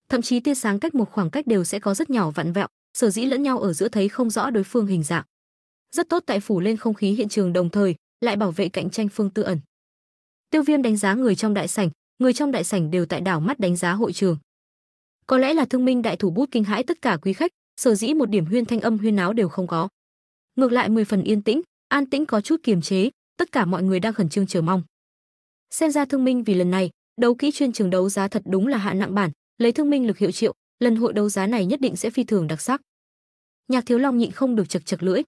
Thậm chí tia sáng cách một khoảng cách đều sẽ có rất nhỏ vặn vẹo, sở dĩ lẫn nhau ở giữa thấy không rõ đối phương hình dạng. Rất tốt tại phủ lên không khí hiện trường đồng thời, lại bảo vệ cạnh tranh phương tư ẩn. Tiêu Viêm đánh giá người trong đại sảnh, người trong đại sảnh đều tại đảo mắt đánh giá hội trường. Có lẽ là thương minh đại thủ bút kinh hãi tất cả quý khách, sở dĩ một điểm huyên thanh âm huyên náo đều không có. Ngược lại mười phần yên tĩnh, an tĩnh có chút kiềm chế, tất cả mọi người đang khẩn trương chờ mong. Xem ra thương minh vì lần này, đấu kỹ chuyên trường đấu giá thật đúng là hạ nặng bản, lấy thương minh lực hiệu triệu, lần hội đấu giá này nhất định sẽ phi thường đặc sắc. Nhạc Thiếu Long nhịn không được chật chật lưỡi.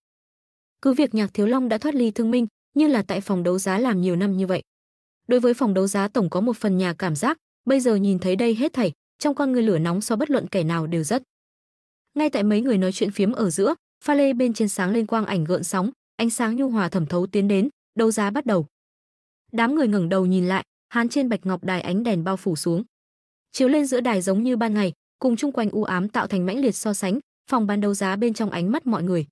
Cứ việc Nhạc Thiếu Long đã thoát ly thương minh, như là tại phòng đấu giá làm nhiều năm như vậy. Đối với phòng đấu giá tổng có một phần nhà cảm giác, bây giờ nhìn thấy đây hết thảy, trong con người lửa nóng so bất luận kẻ nào đều rất. Ngay tại mấy người nói chuyện phiếm ở giữa, pha lê bên trên sáng lên quang ảnh gợn sóng, ánh sáng nhu hòa thẩm thấu tiến đến, đấu giá bắt đầu. Đám người ngẩng đầu nhìn lại, hán trên bạch ngọc đài ánh đèn bao phủ xuống. Chiếu lên giữa đài giống như ban ngày, cùng chung quanh u ám tạo thành mãnh liệt so sánh, phòng bán đấu giá bên trong ánh mắt mọi người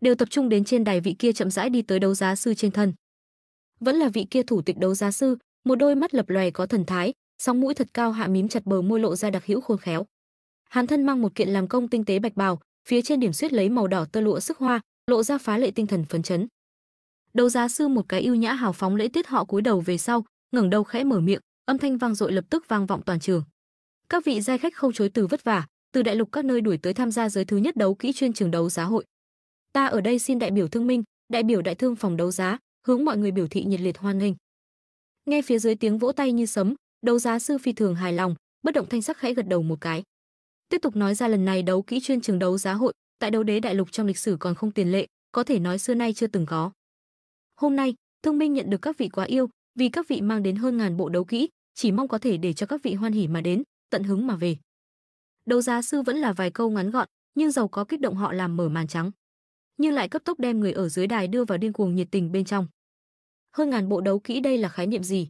đều tập trung đến trên đài vị kia chậm rãi đi tới đấu giá sư trên thân. Vẫn là vị kia thủ tịch đấu giá sư, một đôi mắt lập lòe có thần thái, sóng mũi thật cao hạ mím chặt bờ môi lộ ra đặc hữu khôn khéo. hắn thân mang một kiện làm công tinh tế bạch bào, phía trên điểm xuyết lấy màu đỏ tơ lụa sức hoa, lộ ra phá lệ tinh thần phấn chấn. Đấu giá sư một cái ưu nhã hào phóng lễ tiết họ cúi đầu về sau, ngẩng đầu khẽ mở miệng, âm thanh vang dội lập tức vang vọng toàn trường. Các vị giai khách không chối từ vất vả, từ đại lục các nơi đuổi tới tham gia giới thứ nhất đấu kỹ chuyên trường đấu giá hội. Ta ở đây xin đại biểu thương minh, đại biểu đại thương phòng đấu giá, hướng mọi người biểu thị nhiệt liệt hoan nghênh. Nghe phía dưới tiếng vỗ tay như sấm, đấu giá sư phi thường hài lòng, bất động thanh sắc khẽ gật đầu một cái. Tiếp tục nói ra lần này đấu kỹ chuyên trường đấu giá hội, tại đấu đế đại lục trong lịch sử còn không tiền lệ, có thể nói xưa nay chưa từng có. Hôm nay, Thương Minh nhận được các vị quá yêu, vì các vị mang đến hơn ngàn bộ đấu kỹ, chỉ mong có thể để cho các vị hoan hỉ mà đến, tận hứng mà về. Đấu giá sư vẫn là vài câu ngắn gọn, nhưng giàu có kích động họ làm mở màn trắng, nhưng lại cấp tốc đem người ở dưới đài đưa vào điên cuồng nhiệt tình bên trong. Hơn ngàn bộ đấu kỹ đây là khái niệm gì?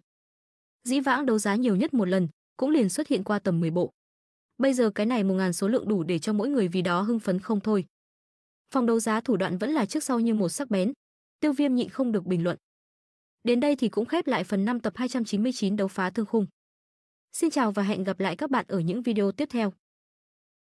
Dĩ vãng đấu giá nhiều nhất một lần, cũng liền xuất hiện qua tầm 10 bộ. Bây giờ cái này một ngàn số lượng đủ để cho mỗi người vì đó hưng phấn không thôi. Phòng đấu giá thủ đoạn vẫn là trước sau như một sắc bén. Tiêu Viêm nhịn không được bình luận. Đến đây thì cũng khép lại phần 5 tập 299 đấu phá thương khung. Xin chào và hẹn gặp lại các bạn ở những video tiếp theo.